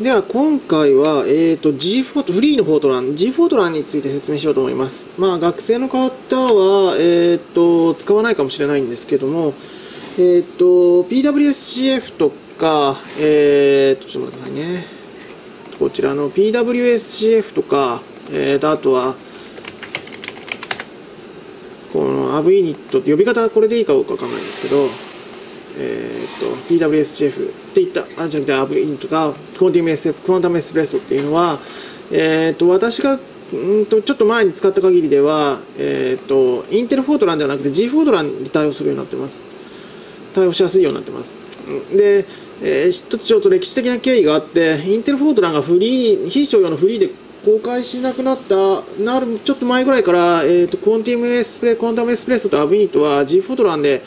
では今回は、えーと、G フォートフリーのフォートラン G フォートランについて説明しようと思います。まあ学生の方は、えーと、使わないかもしれないんですけどもえーと PWSCF とかえーとちょっと待ってくださいね。こちらの PWSCF とか、えーとあとはこの a v ユニットって呼び方これでいいかどうかわかんないんですけどえーと、PWSCF っていったあじゃなくてアブリンとかクォンティム SF クォンタムエスプレッソっていうのは、えーと、私がんとちょっと前に使った限りでは、えーと、インテルフォートランではなくて G フォートランに対応するようになってます。対応しやすいようになってます。で、えー、一つちょっと歴史的な経緯があってインテルフォートランがフリー非商用のフリーで公開しなくなったなるちょっと前ぐらいから、えーと、クォンティムエスプレクォンタムエスプレッソとアブニットは G フォトランで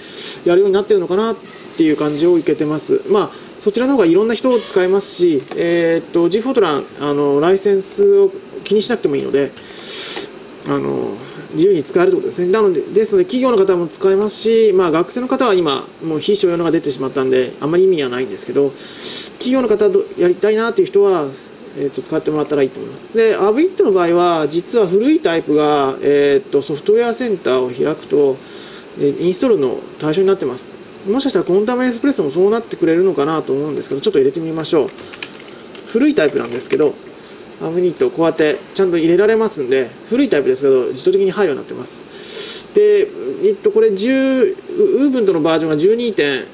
やるようになってるのかなっていう感じを受けてます。まあそちらの方がいろんな人を使えますし、えー、と G フォトランあのライセンスを気にしなくてもいいので、あの自由に使えるということですね。なのでですので企業の方も使えますし、まあ学生の方は今もう非商用のが出てしまったんであまり意味はないんですけど、企業の方やりたいなっていう人は。えー、と使ってもらったらいいと思います。で、アブイットの場合は、実は古いタイプが、えー、とソフトウェアセンターを開くと、インストールの対象になってます。もしかしたらコンタムエスプレッソもそうなってくれるのかなと思うんですけどちょっと入れてみましょう古いタイプなんですけどアムニットこうやってちゃんと入れられますんで古いタイプですけど自動的に入るようになってますで、えっと、これ10ウーブントのバージョンが12点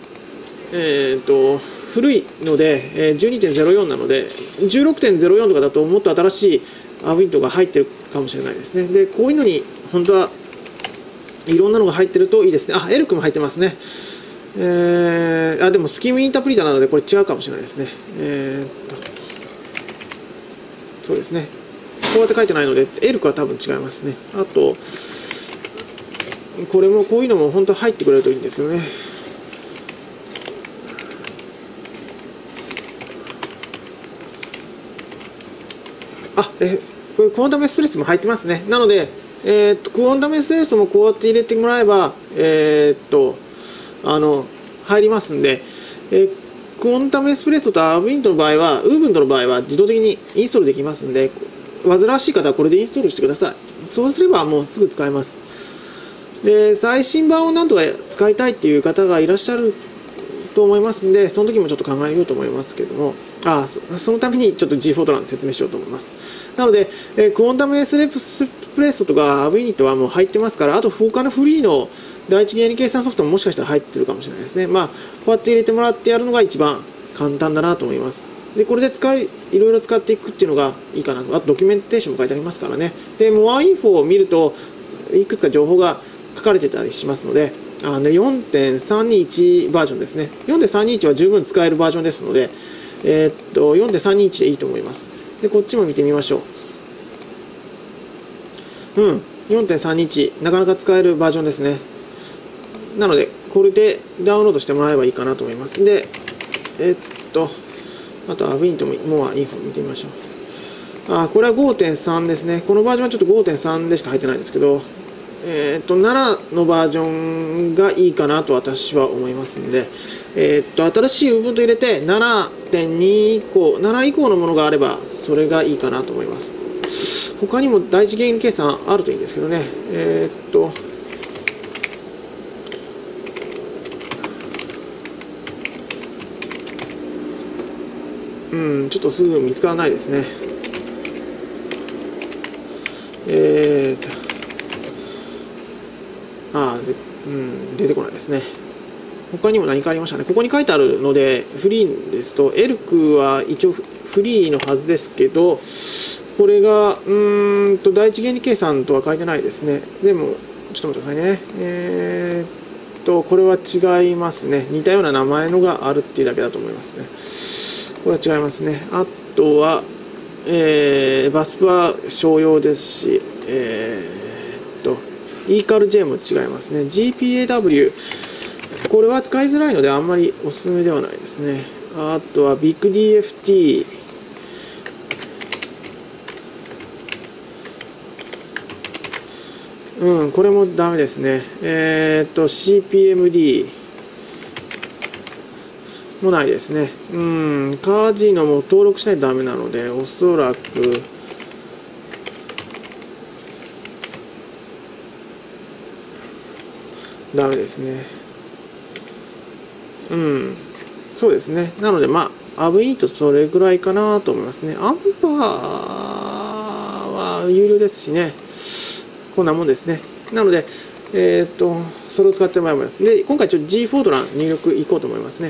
えー、っと古いので、えー、12.04なので16.04とかだともっと新しいアウィントが入ってるかもしれないですね。でこういうのに本当はいろんなのが入ってるといいですね。あエルクも入ってますね。えー、あでもスキムインタープリターなのでこれ違うかもしれないですね、えー、そうですね。こうやって書いてないのでエルクは多分違いますね。あとこれもこういうのも本当入ってくれるといいんですけどね。あえこれクォンタムエスプレッソも入ってますねなのでえー、っとクォンタムエスプレッソもこうやって入れてもらえばえー、っとあの入りますんで、え、クォンタムエスプレッソとアーブイントの場合は、ウーブントの場合は自動的にインストールできますんで、煩わしい方はこれでインストールしてください。そうすればもうすぐ使えます。で、最新版をなんとか使いたいっていう方がいらっしゃると思いますんで、その時もちょっと考えようと思いますけども、あそのためにちょっと G フォートラン説明しようと思います。なので、えー、クォンタムエスレプスプレッソとかアブユニットはもう入ってますから、あと他のフリーの第一元計算ソフトももしかしたら入ってるかもしれないですね。まあ、こうやって入れてもらってやるのが一番簡単だなと思います。で、これで使い、いろいろ使っていくっていうのがいいかなと。あとドキュメンテーションも書いてありますからね。で、モアインフォを見ると、いくつか情報が書かれてたりしますので、あの4.321バージョンですね。4.321は十分使えるバージョンですので、えー、っと、4.321でいいと思います。で、こっちも見てみましょう。うん、4.321、なかなか使えるバージョンですね。なので、これでダウンロードしてもらえばいいかなと思います。で、えっと、あと、アビントも、モアインフォ見てみましょう。あ、これは5.3ですね。このバージョンはちょっと5.3でしか入ってないんですけど、えっと、7のバージョンがいいかなと私は思いますんで、えっと、新しい Ubuntu 入れて7.2以降、7以降のものがあれば、それがいいかなと思います。他にも第一元計算あるといいんですけどね。えっと、うん、ちょっとすぐ見つからないですね。えーと、ああ、で、うん、出てこないですね。他にも何かありましたね。ここに書いてあるので、フリーですと、エルクは一応フリーのはずですけど、これが、うんと、第一原理計算とは書いてないですね。でも、ちょっと待ってくださいね。えー、っと、これは違いますね。似たような名前のがあるっていうだけだと思いますね。これは違いますねあとは、えー、バスプは商用ですしえー、っと e カル J も違いますね GPAW これは使いづらいのであんまりおすすめではないですねあとは BigDFT うん、これもダメですね。えー、っと、CPMD。もないですね。うん、カジノも登録しないとダメなので、おそらく、ダメですね。うん、そうですね。なので、まあ、アブイートそれぐらいかなと思いますね。アンパーは有料ですしね。こんなもんですね。なので、えー、っと、それを使ってもらいます。で、今回ちょっと G フォートラン入力いこうと思いますね。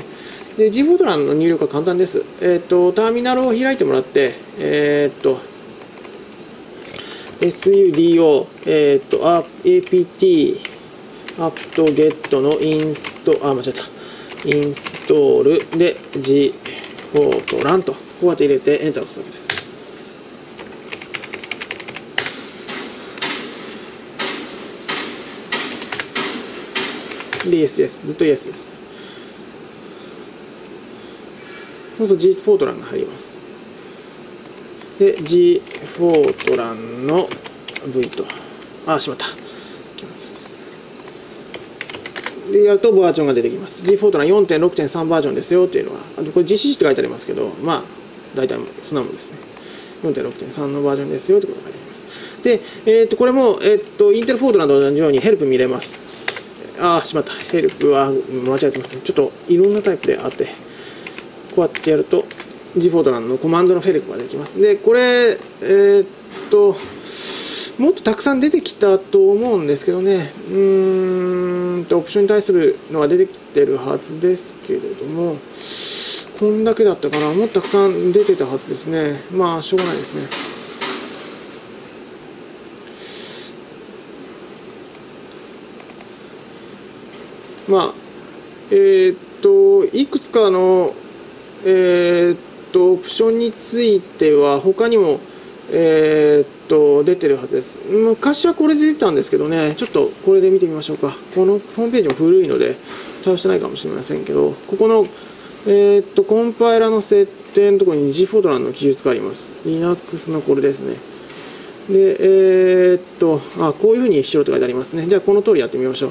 で、G フォートランの入力は簡単です。えー、っと、ターミナルを開いてもらって、えー、っと、sudo、えっと、apt、apt-get のインスト、あ、間違えた。インストールで G フォートランと、こうやって入れてエンターを押すだけです。で、Yes です。ずっと Yes です。そうすると G フォートランが入ります。で、G フォートランの V とあ、あ、しまった。で、やるとバージョンが出てきます。G フォートラン4.6.3バージョンですよっていうのは、あとこれ GCC って書いてありますけど、まあ、大体そんなもんですね。4.6.3のバージョンですよってことが書いてあります。で、えっ、と、これも、えっ、と、インテルフォートランと同じようにヘルプ見れます。ああ、しまった。ヘルプは間違えてますね。ちょっといろんなタイプであって、こうやってやると、G フォートランのコマンドのフェルプができます。で、これ、えー、っと、もっとたくさん出てきたと思うんですけどね、うーんと、オプションに対するのが出てきてるはずですけれども、こんだけだったかな、もっとたくさん出てたはずですね。まあ、しょうがないですね。まあ、えー、っと、いくつかの、えー、っと、オプションについては、他にも、えー、っと、出てるはずです。昔はこれで出てたんですけどね、ちょっとこれで見てみましょうか。このホームページも古いので、対応してないかもしれませんけど、ここの、えー、っと、コンパイラの設定のところに G フォトランの記述があります。Linux のこれですね。で、えー、っと、あ、こういうふうにしようと書いてありますね。じゃあ、この通りやってみましょう。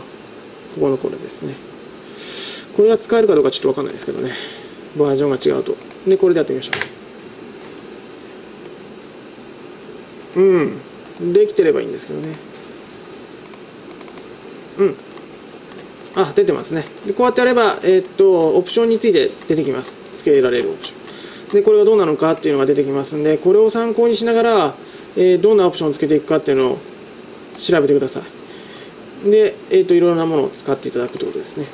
ここのこれですね。これが使えるかどうかちょっとわかんないですけどね。バージョンが違うと。で、これでやってみましょう。うん。できてればいいんですけどね。うん。あ、出てますね。で、こうやってやれば、えー、っと、オプションについて出てきます。付けられるオプション。で、これがどうなのかっていうのが出てきますんで、これを参考にしながら、えー、どんなオプションをつけていくかっていうのを調べてください。で、えっ、と、いろいろなものを使っていただくということですね。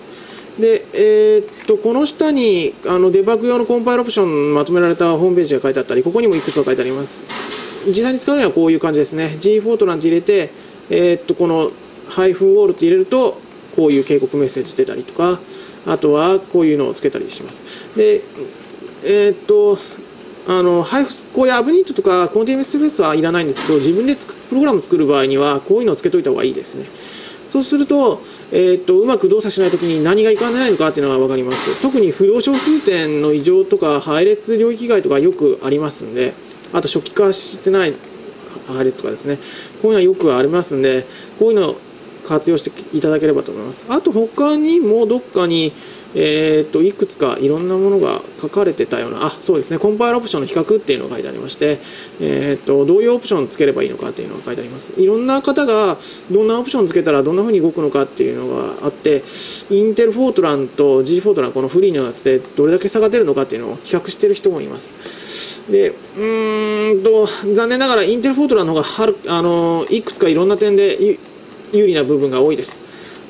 で、えー、っと、この下に、あの、デバッグ用のコンパイルオプションまとめられたホームページが書いてあったり、ここにもいくつか書いてあります。実際に使うにはこういう感じですね。G フォートランて入れて、えー、っと、このハイフンウォールって入れると、こういう警告メッセージ出たりとか、あとはこういうのをつけたりします。で、えー、っと、あの、ハイフ、こういうアブニットとかコンティニュースフェスはいらないんですけど、自分でプログラム作る場合には、こういうのをつけといた方がいいですね。そうすると、えー、っと、うまく動作しないときに何がいかないのかっていうのが分かります。特に不良小数点の異常とか、配列領域外とかよくありますんで、あと初期化してない針とかですね、こういうのはよくありますんで、こういうのを活用していただければと思います。あと他にもどっかに、えー、っと、いくつかいろんなものが書かれてたような、あ、そうですね、コンパイルオプションの比較っていうのが書いてありまして、えー、っと、どういうオプションつければいいのかっていうのが書いてあります。いろんな方がどんなオプションつけたらどんな風に動くのかっていうのがあって、インテルフォートランと G フォートラン、このフリーのやつでどれだけ差が出るのかっていうのを比較してる人もいます。で、うーんと、残念ながらインテルフォートランの方がはる、あの、いくつかいろんな点で有利な部分が多いです。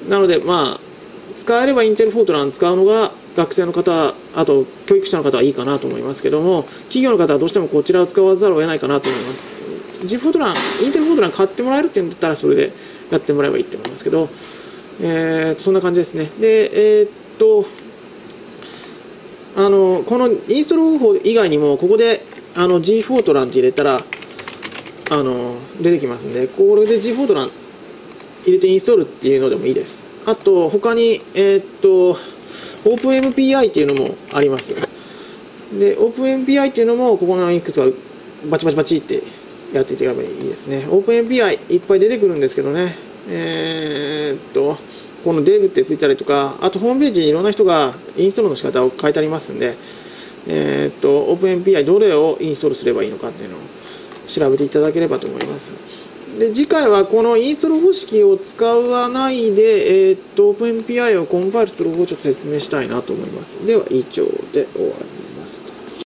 なので、まあ、使えればインテルフォートラン使うのが学生の方、あと教育者の方はいいかなと思いますけども、企業の方はどうしてもこちらを使わざるを得ないかなと思います。G フォートラン、インテルフォートラン買ってもらえるっていうんだったらそれでやってもらえばいいと思いますけど、えー、そんな感じですね。で、えー、っと、あの、このインストール方法以外にも、ここであの G フォートランって入れたら、あの、出てきますんで、これで G フォートラン入れてインストールっていうのでもいいです。あと、他に、えー、っと、OpenMPI っていうのもあります。で、OpenMPI っていうのも、ここのいくつかバチバチバチってやっていけばいいですね。OpenMPI いっぱい出てくるんですけどね。えー、っと、この dev ってついたりとか、あとホームページにいろんな人がインストールの仕方を書いてありますんで、えー、っと、OpenAPI どれをインストールすればいいのかっていうのを調べていただければと思います。で、次回はこのインストール方式を使わないで、えー、っと、OpenPI をコンパイルする方法をちょっと説明したいなと思います。では、以上で終わります。